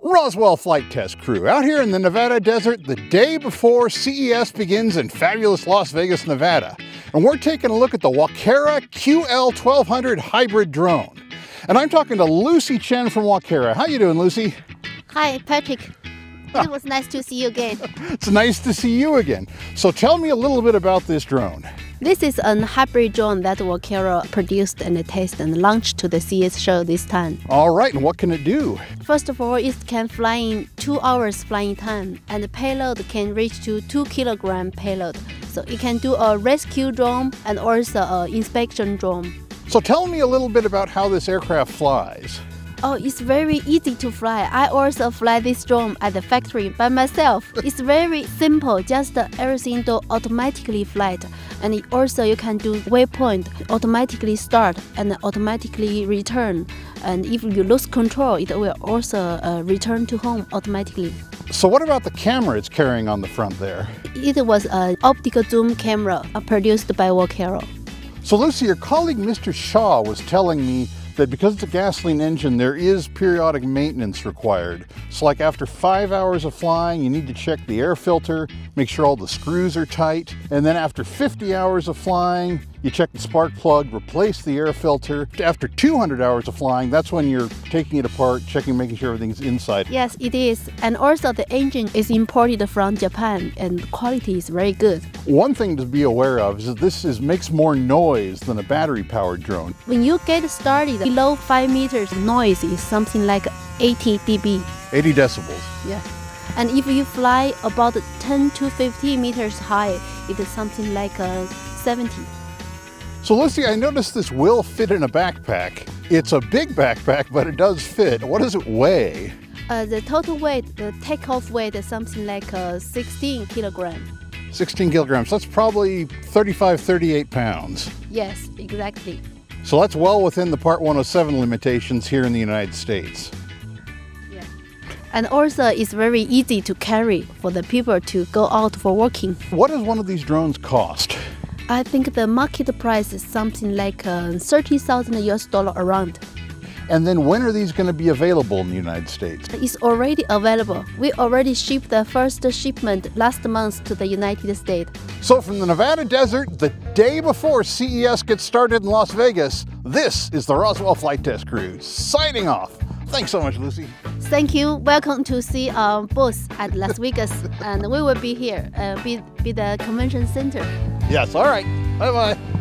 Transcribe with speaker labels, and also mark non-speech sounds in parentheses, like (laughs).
Speaker 1: Roswell Flight Test Crew out here in the Nevada desert the day before CES begins in fabulous Las Vegas, Nevada. And we're taking a look at the Walkera QL1200 hybrid drone. And I'm talking to Lucy Chen from Walkera. How you doing, Lucy?
Speaker 2: Hi, Patrick. It was nice to see you again. (laughs)
Speaker 1: It's nice to see you again. So tell me a little bit about this drone.
Speaker 2: This is a hybrid drone that Walkera produced and tested and launched to the CS show this time.
Speaker 1: All right, and what can it do?
Speaker 2: First of all, it can fly in two hours flying time, and the payload can reach to two kilogram payload. So it can do a rescue drone and also an inspection drone.
Speaker 1: So tell me a little bit about how this aircraft flies.
Speaker 2: Oh, it's very easy to fly. I also fly this drone at the factory by myself. (laughs) it's very simple, just everything do automatically flight. And also you can do waypoint, automatically start and automatically return. And if you lose control, it will also uh, return to home automatically.
Speaker 1: So what about the camera it's carrying on the front there?
Speaker 2: It was an optical zoom camera uh, produced by Walkera.
Speaker 1: So Lucy, your colleague Mr. Shaw was telling me that because it's a gasoline engine, there is periodic maintenance required. So like after five hours of flying, you need to check the air filter, make sure all the screws are tight. And then after 50 hours of flying, you check the spark plug, replace the air filter. After 200 hours of flying, that's when you're taking it apart, checking, making sure everything's inside.
Speaker 2: Yes, it is. And also the engine is imported from Japan and quality is very good.
Speaker 1: One thing to be aware of is that this is makes more noise than a battery powered drone.
Speaker 2: When you get started, below 5 meters, noise is something like 80 dB.
Speaker 1: 80 decibels.
Speaker 2: Yeah. And if you fly about 10 to 15 meters high, it is something like uh, 70.
Speaker 1: So Lucy, I noticed this will fit in a backpack. It's a big backpack, but it does fit. What does it weigh?
Speaker 2: Uh, the total weight, the takeoff weight is something like uh, 16 kilograms.
Speaker 1: 16 kilograms. That's probably 35, 38 pounds.
Speaker 2: Yes, exactly.
Speaker 1: So that's well within the Part 107 limitations here in the United States.
Speaker 2: Yeah. And also, it's very easy to carry for the people to go out for working.
Speaker 1: What does one of these drones cost?
Speaker 2: I think the market price is something like uh, 30,000 US dollar around.
Speaker 1: And then when are these going to be available in the United States?
Speaker 2: It's already available. We already shipped the first shipment last month to the United States.
Speaker 1: So from the Nevada desert, the day before CES gets started in Las Vegas, this is the Roswell Flight Test Crew signing off. Thanks so much, Lucy.
Speaker 2: Thank you. Welcome to see our booth at Las Vegas, (laughs) and we will be here, uh, be, be the convention center.
Speaker 1: Yes, all right. Bye bye.